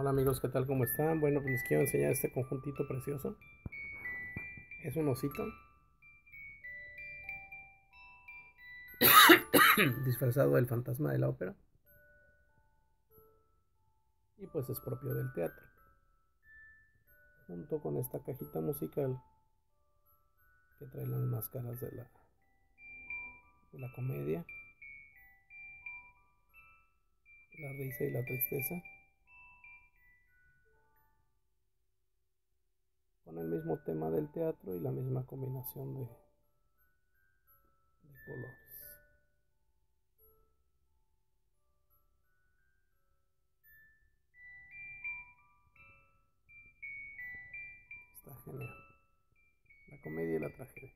Hola amigos, ¿qué tal? ¿Cómo están? Bueno, pues les quiero enseñar este conjuntito precioso. Es un osito. disfrazado del fantasma de la ópera. Y pues es propio del teatro. Junto con esta cajita musical que trae las máscaras de la, de la comedia, la risa y la tristeza. El mismo tema del teatro y la misma combinación de colores. Está genial. La comedia y la tragedia.